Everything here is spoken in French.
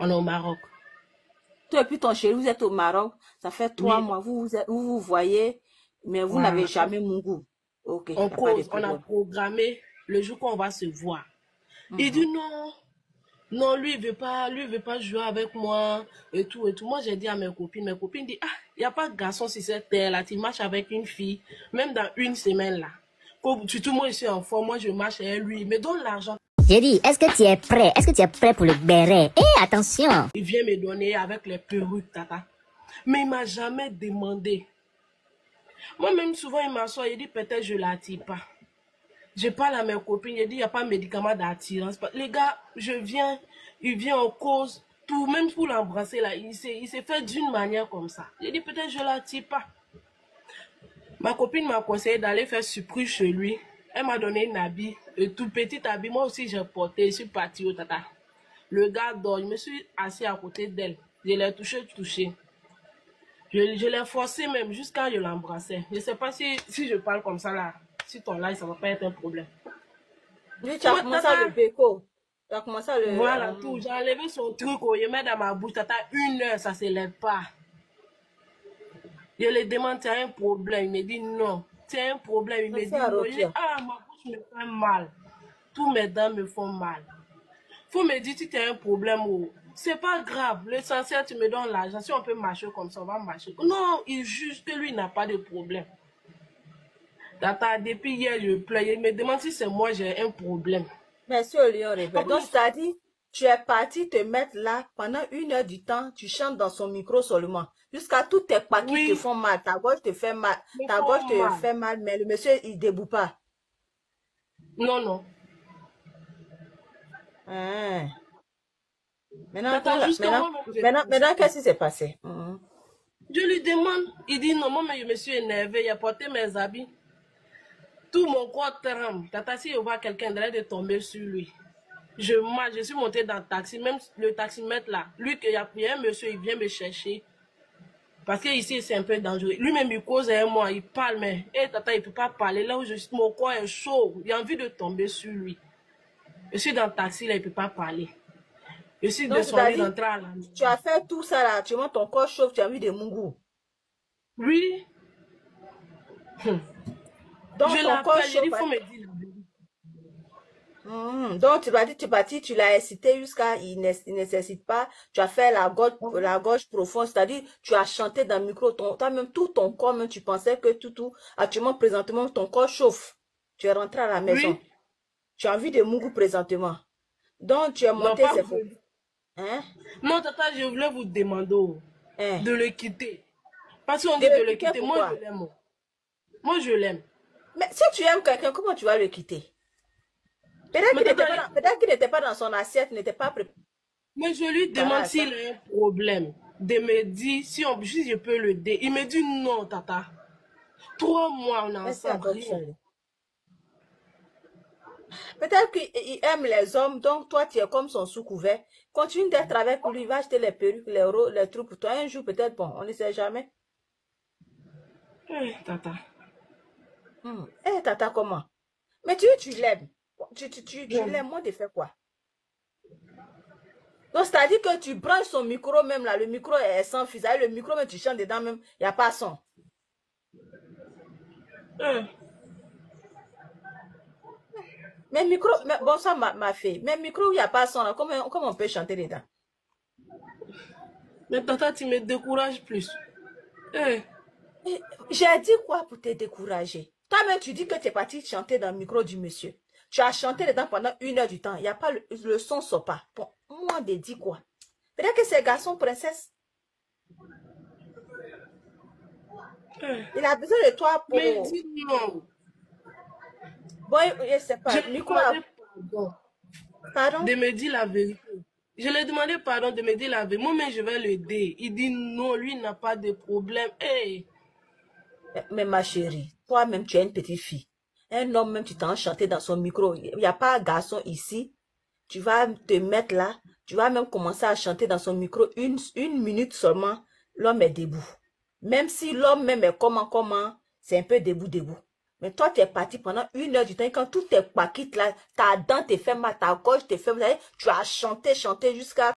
On est au Maroc. Toi et puis ton chéri, vous êtes au Maroc. Ça fait trois Oui. mois. Vous vous, êtes- vous vous voyez, mais vous Voilà. n'avez jamais mon goût. On on a programmé le jour qu'on va se voir. Il Mhm. dit non, non, lui, il veut pas, lui, il veut pas jouer avec moi et tout et tout. Moi, j'ai dit à mes copines, mes copines disent, ah, il n'y a pas de garçon sur cette terre-là, tu marches avec une fille, même dans une semaine là. Comme, surtout moi, je suis en forme, moi, je marche avec lui, mais donne l'argent. J'ai dit, est-ce que tu es prêt? Est-ce que tu es prêt pour le béret? Eh, attention Il vient me donner avec les perruques, tata. Mais il m'a jamais demandé. Moi-même, souvent, il m'assoit, il dit peut-être je l'attire pas. Je parle à mes copines, il dit il n'y a pas de médicament d'attirance. Les gars, je viens, il vient en cause, tout, même pour l'embrasser, là, il s'est il fait d'une manière comme ça. J'ai dit peut-être je l'attire pas. Ma copine m'a conseillé d'aller faire surprise chez lui. Elle m'a donné un habit, un tout petit habit. Moi aussi, j'ai porté, je suis partie au tata. Le gars dort, je me suis assis à côté d'elle. Je l'ai touché, touché. Je, je l'ai forcé même jusqu'à je l'embrassais. Je ne sais pas si, si je parle comme ça là, si ton live, ça va pas être un problème. Tu as commencé à tata. le béco. Tu as commencé à le. Voilà euh, tout. J'ai enlevé son truc, oh, je mets dans ma bouche. Tata, une heure, ça ne se lève pas. Je lui demande, tu as un problème. Il me dit non. Tu as un problème. Il me dit ah, ma bouche me fait mal. Tous mes dents me font mal. Faut me dire tu as un problème. Oh. C'est pas grave. L'essentiel, tu me donnes l'argent. Si on peut marcher comme ça, on va marcher. Non, il juge que lui n'a pas de problème. Tata, depuis hier, je pleure. Il me demande si c'est moi, j'ai un problème. Lion répète. Papa, Donc, c'est-à-dire, tu es parti te mettre là pendant une heure du temps, tu chantes dans son micro seulement. Jusqu'à tous tes pas qui te Oui, font mal. Ta gorge te fait mal. Ta gorge te mal. fait mal, mais le monsieur, il débout pas. Non, non. Hein. Maintenant, là, maintenant, maintenant, maintenant, qu'est-ce qui s'est passé? Mhm. Je lui demande, il dit non, moi, mais je me suis énervé, il a porté mes habits. Tout mon corps tremble. Tata, si je vois quelqu'un, il de tomber sur lui. Je je suis montée dans le taxi, même le taximètre là. Lui, il y a un monsieur, il vient me chercher. Parce que ici, c'est un peu dangereux. Lui-même, il cause avec moi, il parle, mais, hé, tata, il ne peut pas parler. Là où je suis, mon corps est chaud. Il a envie de tomber sur lui. Je suis dans le taxi, là, il ne peut pas parler. Je suis Donc, descendue c'est-à-dire, d'entrer à la tu as fait tout ça là, tu vois, ton corps chauffe, tu as envie de mungu. Oui, Donc, je ton corps l'appelle, je dis, il faut me dire Mhm. Donc, tu vas dire, tu es parti, tu l'as incité jusqu'à, il ne il nécessite pas, tu as fait la gorge, la gorge profonde, c'est-à-dire, tu as chanté dans le micro, ton, toi même tout ton corps, même, tu pensais que tout, tout, actuellement, présentement, ton corps chauffe. Tu es rentré à la maison. Oui, Tu as envie de mungu présentement. Donc, tu es monté, c'est faux. Hein? Non, tata, je voulais vous demander oh, Hein? de le quitter. Parce qu'on dit de le quitter. Moi, je l'aime. oh. Moi, je l'aime. Mais si tu aimes quelqu'un, comment tu vas le quitter? Peut-être qu'il n'était pas pas dans son assiette, n'était pas préparé mais je lui demande s'il a un problème. De me dire si, on, si je peux le dé. Il me dit non, tata. Trois mois, on à ensemble. Peut-être qu'il aime les hommes, donc toi, tu es comme son sous-couvert. Continue d'être avec lui, va acheter les perruques, les, les trucs pour toi. Un jour, peut-être, bon, on ne sait jamais. Eh, tata. Hmm. Eh, tata, comment? Mais tu, tu l'aimes. Tu, tu, tu, tu l'aimes, moi, de faire quoi? Donc, c'est-à-dire que tu branches son micro même là, le micro est sans. C'est-à-dire, Le micro, même, tu chantes dedans même, il n'y a pas son. Eh, Mais micro, mais bon, ça m'a m'a fait. Mais micro, il n'y a pas son là, comment, comment on peut chanter dedans? Mais tata, tu me décourages plus. Eh, Eh, J'ai dit quoi pour te décourager? Toi-même, tu dis que tu es parti chanter dans le micro du monsieur. Tu as chanté dedans pendant une heure du temps. Il y a pas le, le son sort pas. Bon, moi, de dit quoi? Peut-être que c'est garçon princesse. eh. Il a besoin de toi pour. Mais dis non. Bon, je sais pas. Je lui demandé pardon. pardon? de me dire la vérité. Je lui ai demandé pardon de me dire la vérité. Moi-même, je vais l'aider. Il dit non, lui il n'a pas de problème. Hey, Mais ma chérie, toi-même, tu es une petite fille. Un homme, même, tu t'as enchanté dans son micro. Il n'y a pas un garçon ici. Tu vas te mettre là. Tu vas même commencer à chanter dans son micro une, minute seulement. L'homme est debout. Même si l'homme même est comment, comment, c'est un peu debout, debout. Mais toi, tu es parti pendant une heure du temps. Quand tout est paquet là, ta dent te fait mal, ta gorge te fait. Tu as chanté, chanté jusqu'à